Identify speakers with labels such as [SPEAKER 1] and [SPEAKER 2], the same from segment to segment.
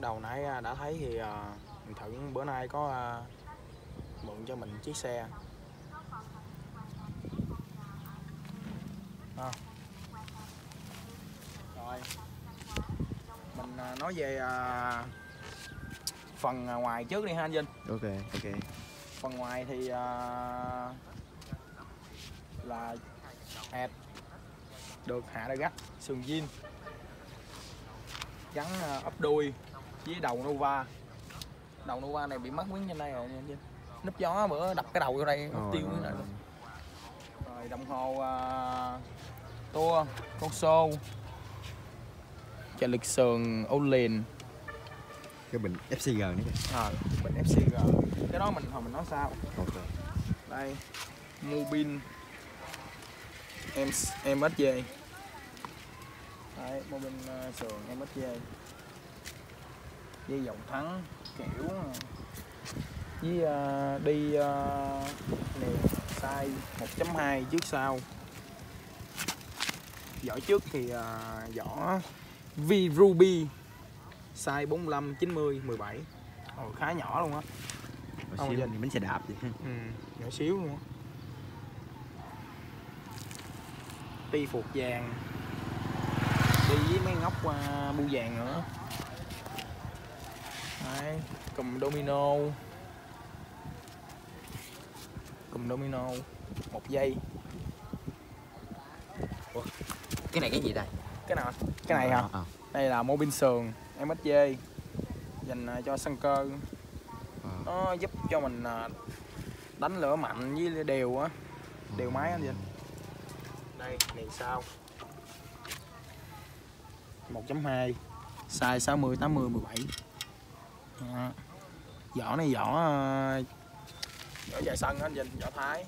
[SPEAKER 1] đầu nãy à, đã thấy thì à, Thuận bữa nay có à, mượn cho mình chiếc xe. À. rồi. Mình à, nói về à, phần à, ngoài trước đi ha anh Vinh.
[SPEAKER 2] Ok ok.
[SPEAKER 1] Phần ngoài thì à, là hẹp được hạ đai gắt sườn zin gắn à, ấp đuôi với đầu Nova. Đầu Nova này bị mất miếng trên đây rồi nha anh Vinh núp gió bữa đập cái đầu vô đây mất tiêu cái này luôn. Rồi đồng hồ uh, tua con xô trợ lực sườn Olin.
[SPEAKER 2] Cái bình FCG nữa kìa.
[SPEAKER 1] À, bình FCG cái đó mình hồi mình nói sao?
[SPEAKER 2] Ok.
[SPEAKER 1] Đây Mobin. Em MSG đấy Mobin uh, sườn MSG với dòng thắng kiểu với uh, đi uh, nè size 1.2 trước sau. Vỏ trước thì uh, vỏ V Ruby size 45 90 17 Ồ, khá nhỏ luôn á. Không,
[SPEAKER 2] xíu như bánh xe đạp vậy.
[SPEAKER 1] Ừ, nhỏ xíu luôn á. Ti phục vàng. Đi với mấy ngóc uh, bu vàng nữa Đấy, cùm domino. Cùm domino một giây.
[SPEAKER 2] Cái này cái gì đây?
[SPEAKER 1] Cái nào? Cái này hả?
[SPEAKER 2] Ờ
[SPEAKER 1] đây là mô pin sườn MSG dành à, cho sân cơ.
[SPEAKER 2] Ờ.
[SPEAKER 1] Nó giúp cho mình à, đánh lửa mạnh với đều á. Đều máy anh Vinh đây đèn sau 1.2 size 60 80 17 Đó. vỏ này vỏ à, vỏ dài sân anh Vinh vỏ thái.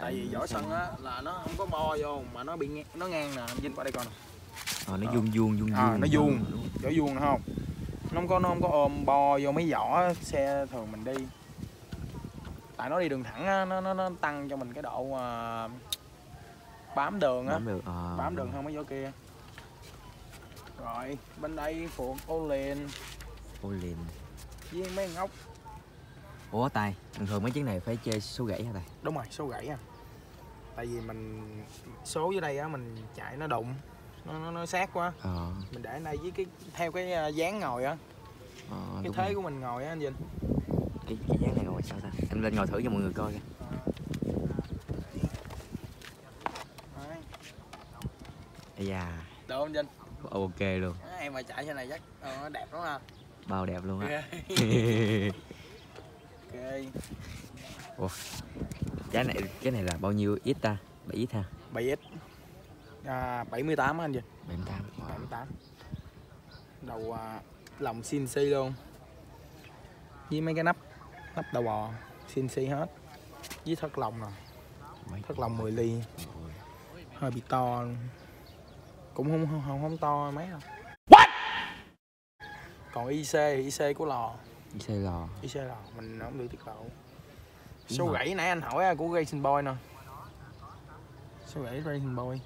[SPEAKER 1] Tại vì vỏ sân. Á là nó không có bo vô mà nó bị ngang, nó ngang nè anh Vinh qua đây coi nè.
[SPEAKER 2] Ờ nó vuông vuông vuông
[SPEAKER 1] À,
[SPEAKER 2] vuông
[SPEAKER 1] nó vuông. vỏ vuông không? Nó không có nó không có ôm bo vô mấy vỏ xe thường mình đi. Tại nó đi đường thẳng á nó nó, nó tăng cho mình cái độ à, bám đường á.
[SPEAKER 2] Bám được ờ.
[SPEAKER 1] Bám đường hơn mấy vỏ kia. Rồi bên đây phụ Olin
[SPEAKER 2] ôi liền.
[SPEAKER 1] Với mấy ngóc
[SPEAKER 2] ủa tay thường thường mấy chiếc này phải chơi số gãy hả tay
[SPEAKER 1] đúng rồi số gãy à. Tại vì mình số dưới đây á mình chạy nó đụng nó nó, nó sát quá.
[SPEAKER 2] Ờ.
[SPEAKER 1] Mình để đây với cái theo cái à, dáng ngồi á.
[SPEAKER 2] Ờ
[SPEAKER 1] cái thế
[SPEAKER 2] rồi.
[SPEAKER 1] của mình ngồi á anh Vinh.
[SPEAKER 2] Cái cái dáng này ngồi sao ta? Em lên ngồi thử cho mọi người coi kìa. Ây da.
[SPEAKER 1] Được không Vinh?
[SPEAKER 2] Ok luôn.
[SPEAKER 1] Em mà chạy xe này chắc ờ, đẹp lắm ha
[SPEAKER 2] bao đẹp luôn á.
[SPEAKER 1] Ok.
[SPEAKER 2] Cái này cái này là bao nhiêu ít ta? 7 ít ha?
[SPEAKER 1] 7X à, 78 á anh Vinh
[SPEAKER 2] 78 wow.
[SPEAKER 1] 78 đầu à, lòng CNC luôn. Với mấy cái nắp nắp đầu bò CNC hết. Với thất lòng nè. Thất lòng 10 ly. Hơi bị to. Luôn cũng không không không, không to mấy đâu còn IC thì IC của lò.
[SPEAKER 2] Xe lò.
[SPEAKER 1] IC lò mình không được tiết lộ. Số
[SPEAKER 2] rồi.
[SPEAKER 1] gãy nãy anh hỏi á, của Racing Boy nè. Số gãy Racing Boy.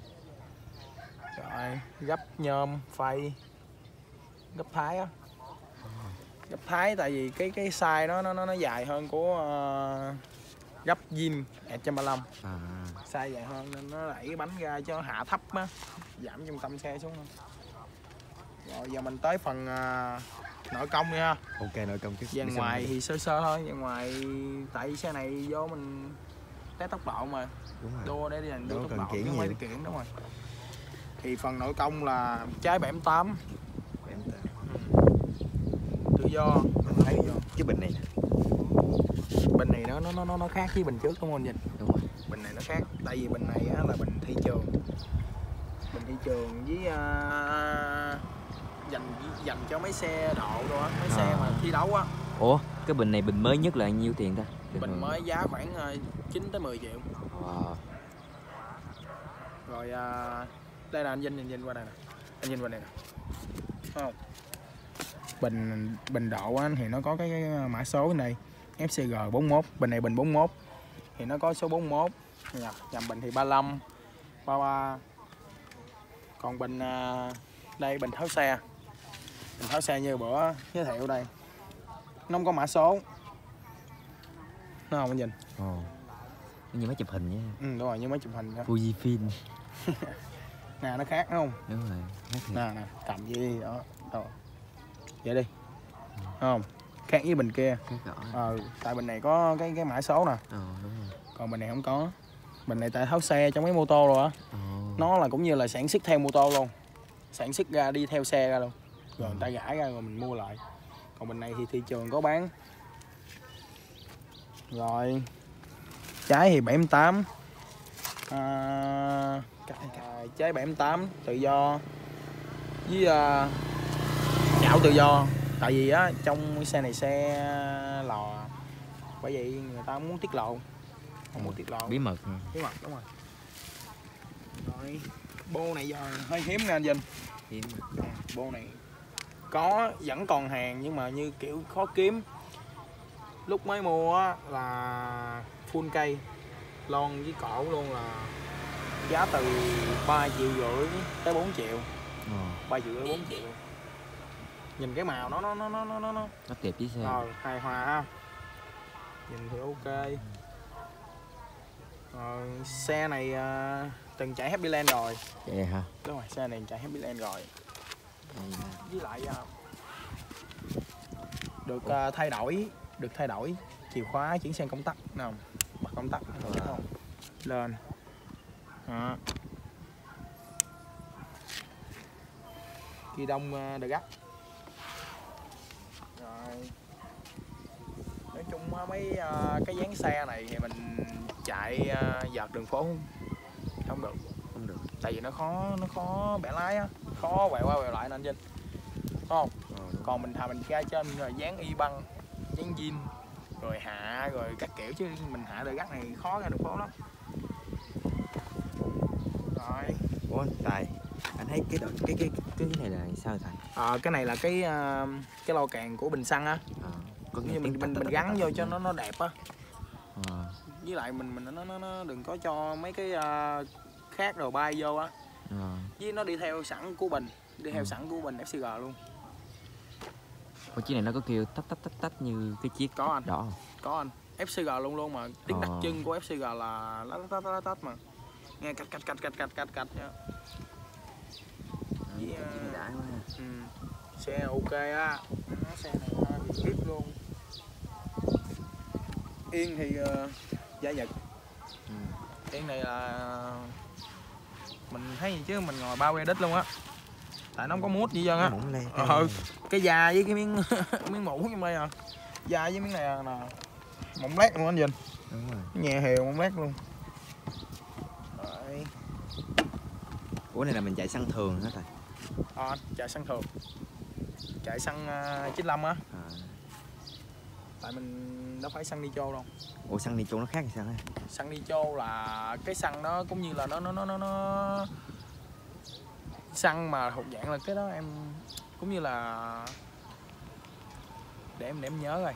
[SPEAKER 1] Rồi gấp nhôm phay gấp thái á. Gấp thái tại vì cái cái size nó nó nó, dài hơn của uh, gấp zin 135
[SPEAKER 2] à.
[SPEAKER 1] Size dài hơn nên nó đẩy cái bánh ra cho hạ thấp á giảm trung tâm xe xuống hơn. rồi giờ mình tới phần à, nội công đi ha
[SPEAKER 2] ok nội công trước
[SPEAKER 1] dàn ngoài thì sơ sơ thôi dàn ngoài tại xe này vô mình test tốc độ mà.
[SPEAKER 2] Đúng rồi.
[SPEAKER 1] Đua để đi đua
[SPEAKER 2] Đâu
[SPEAKER 1] tốc độ chứ không phải đúng rồi thì phần nội công là trái 78
[SPEAKER 2] Em ta-
[SPEAKER 1] tự do.
[SPEAKER 2] Mình thấy cái bình này
[SPEAKER 1] bình này nó nó nó nó khác với bình trước đúng không Vinh?
[SPEAKER 2] Đúng rồi.
[SPEAKER 1] Bình này nó khác tại vì bình này á, là bình thị trường. Bình thị trường với à, dành dành cho mấy xe độ á mấy xe
[SPEAKER 2] À.
[SPEAKER 1] mà thi đấu á.
[SPEAKER 2] Ủa cái bình này bình mới nhất là nhiêu tiền ta? Bình
[SPEAKER 1] bình mới giá khoảng à, 9 tới 10 triệu.
[SPEAKER 2] Wow.
[SPEAKER 1] rồi à, đây là anh Vinh anh Vinh qua đây nè. Anh Vinh qua đây nè. Không? Bình bình độ á, thì nó có cái, cái mã số này FCG 41 bình này bình 41 thì nó có số 41 nhập nhầm bình thì 35 33 còn bình à, đây bình tháo xe mình tháo xe như bữa giới thiệu đây. Nó không có mã số. Nó không anh nhìn.
[SPEAKER 2] Ồ. Như máy chụp hình nhé.
[SPEAKER 1] Ừ đúng rồi như máy chụp hình đó.
[SPEAKER 2] Fujifilm.
[SPEAKER 1] Nè nó khác đúng không?
[SPEAKER 2] Đúng rồi khác. Thiệt.
[SPEAKER 1] nè nè cầm gì đó rồi vậy đi Đúng không? Khác với bình kia. Ờ tại bình này có cái cái mã số nè.
[SPEAKER 2] Ồ đúng rồi.
[SPEAKER 1] Còn bình này không có. Bình này tại tháo xe trong mấy mô tô rồi á.
[SPEAKER 2] Ồ.
[SPEAKER 1] Nó là cũng như là sản xuất theo mô tô luôn. Sản xuất ra đi theo xe ra luôn rồi người ta gãi ra rồi mình mua lại. Còn bình này thì thị trường có bán. Rồi. Trái thì 78 à, cái- trái 78 tự do. Với à, chảo tự do. Tại vì á trong cái xe này xe lò bởi vậy người ta muốn tiết lộ. Không muốn tiết lộ.
[SPEAKER 2] bí mật
[SPEAKER 1] bí mật đúng rồi. Rồi bô này giờ hơi hiếm nha anh Vinh.
[SPEAKER 2] Hiếm.
[SPEAKER 1] bô này có vẫn còn hàng nhưng mà như kiểu khó kiếm. Lúc mới mua á là full cây lon với cổ luôn là giá từ 3 triệu rưỡi tới 4 triệu.
[SPEAKER 2] Ồ
[SPEAKER 1] 3 triệu tới 4 triệu. Nhìn cái màu nó nó nó nó nó nó.
[SPEAKER 2] Nó kẹp chiếc xe
[SPEAKER 1] rồi hài hòa ha. Nhìn thì ok. Rồi xe này à, từng chạy Happy Land rồi.
[SPEAKER 2] Vậy hả?
[SPEAKER 1] Đúng rồi xe này chạy Happy Land rồi. Với lại được à, thay đổi được thay đổi. Chìa khóa chuyển sang công tắc. Không bật công tắc. Không lên. Đó. Ghi đông uh, đờ gắt rồi. Nói chung mấy à, cái dáng xe này thì mình chạy dợt đường phố không được
[SPEAKER 2] không được
[SPEAKER 1] tại vì nó khó nó khó bẻ lái á. Khó quẹo qua quẹo lại nên trên đúng không?
[SPEAKER 2] Đúng
[SPEAKER 1] còn mình thà mình ra trên rồi dán y băng dán zin rồi hạ rồi các kiểu chứ mình hạ đời gắt này khó ra đường phố lắm. Rồi.
[SPEAKER 2] Ủa tài anh thấy cái đoạn cái cái cái này là sao tài?
[SPEAKER 1] À, cái này là cái à, cái lo càng của bình xăng á.
[SPEAKER 2] Ờ có
[SPEAKER 1] như mình mình mình gắn vô cho nó nó đẹp á.
[SPEAKER 2] Ờ.
[SPEAKER 1] Với lại mình mình nó nó, nó đừng có cho mấy cái à, khác rồi bay vô á
[SPEAKER 2] ờ
[SPEAKER 1] với nó đi theo sẵn của bình đi theo
[SPEAKER 2] Ừ.
[SPEAKER 1] sẵn của bình FCG luôn
[SPEAKER 2] Ủa chiếc này nó có kêu tách tách tách tách như cái chiếc
[SPEAKER 1] Có anh.
[SPEAKER 2] đỏ
[SPEAKER 1] có anh FCG luôn luôn mà tiếng đặc
[SPEAKER 2] Ờ.
[SPEAKER 1] trưng của FCG là lát tát lát tát mà nghe cạch cạch cạch cạch cạch cạch cạch
[SPEAKER 2] này
[SPEAKER 1] ờ,
[SPEAKER 2] ha.
[SPEAKER 1] ừ. xe ok á xe này tiếp luôn yên thì uh, giá nhật
[SPEAKER 2] Ừ.
[SPEAKER 1] yên này là mình thấy gì chứ? Mình ngồi bao que đít luôn á. Tại nó không có mút gì
[SPEAKER 2] Nó
[SPEAKER 1] á. Ờ. cái da với cái miếng miếng mũ như mây à. Da với miếng này à, nè mỏng lét luôn anh Vinh.
[SPEAKER 2] Đúng rồi.
[SPEAKER 1] Nhẹ hều mỏng lét luôn. Đấy.
[SPEAKER 2] ủa này là mình chạy xăng thường hả tài
[SPEAKER 1] à, chạy xăng thường. Chạy xăng uh, 95 á.
[SPEAKER 2] À.
[SPEAKER 1] tại mình đâu phải xăng nitro đâu
[SPEAKER 2] ủa xăng nitro nó khác thì sao ha?
[SPEAKER 1] Xăng nitro là cái xăng nó cũng như là nó nó nó nó, nó... xăng mà thuộc dạng là cái đó em cũng như là để em để em nhớ rồi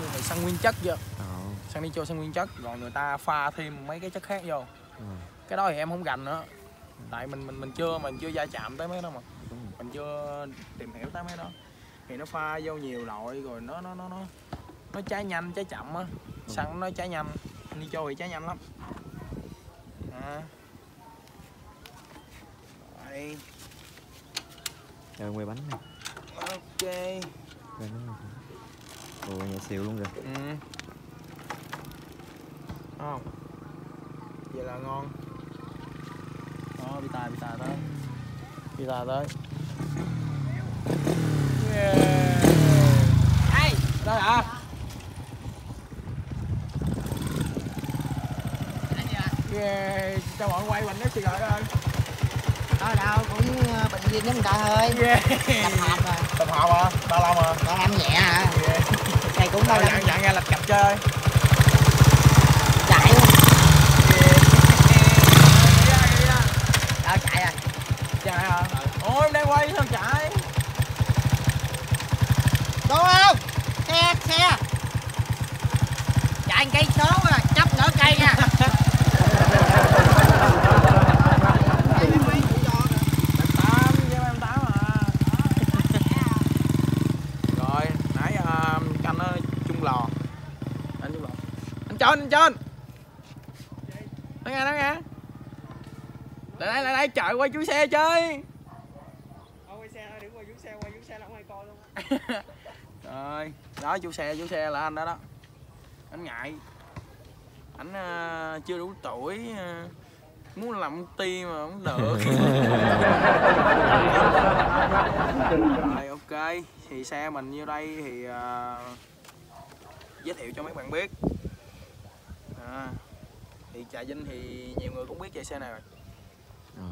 [SPEAKER 1] như là xăng nguyên chất chưa?
[SPEAKER 2] Ờ.
[SPEAKER 1] Xăng nitro xăng nguyên chất rồi người ta pha thêm mấy cái chất khác vô.
[SPEAKER 2] Ờ,
[SPEAKER 1] cái đó thì em không gành nữa. Tại mình mình mình chưa mình chưa gia chạm tới mấy đó mà. Mình chưa tìm hiểu tới mấy đó. Thì nó pha vô nhiều loại rồi nó nó nó nó nó cháy nhanh cháy chậm á. Xăng nó cháy nhanh nitro thì cháy nhanh lắm. À. Rồi,
[SPEAKER 2] Rồi quay bánh nè.
[SPEAKER 1] Ok.
[SPEAKER 2] Quay bánh nè. ồ nhà xìu luôn rồi
[SPEAKER 1] ừ. không? Vậy là ngon. Đó bị tài bị tài tới. Bị tài tới. Yeah. Đây
[SPEAKER 3] à?
[SPEAKER 1] Yeah. cho bọn quay mình nó xì gợi ơi.
[SPEAKER 3] Thôi đâu, cũng ờ, bệnh viên với người ta thôi.
[SPEAKER 1] Yeah.
[SPEAKER 3] Tập hợp rồi,
[SPEAKER 1] tập hợp hả? Ba lông hả?
[SPEAKER 3] Còn làm nhẹ à
[SPEAKER 1] yeah.
[SPEAKER 3] Thầy cũng đâu
[SPEAKER 1] Thôi
[SPEAKER 3] làm
[SPEAKER 1] dặn ra lạch cặp chơi.
[SPEAKER 3] Chạy. Luôn
[SPEAKER 1] yeah.
[SPEAKER 3] Đâu chạy rồi
[SPEAKER 1] chạy hả? Ôi em đang quay sao chạy?
[SPEAKER 3] Đúng không? Xe, xe! Chạy cây số à, chấp nửa cây nha
[SPEAKER 1] tám với em trên. Nói nghe nói nghe. Lại đây lại đây trời quay chú xe chơi.
[SPEAKER 4] Quay xe đừng quay dưới xe quay dưới xe là không ai coi luôn
[SPEAKER 1] rồi đó chú xe chú xe là anh đó đó. Anh ngại. Anh à, chưa đủ tuổi à, muốn làm công ty mà không được. Rồi ok thì xe mình như đây thì à, giới thiệu cho mấy bạn biết à, thì trà vinh thì nhiều người cũng biết chạy xe này rồi. Ừ.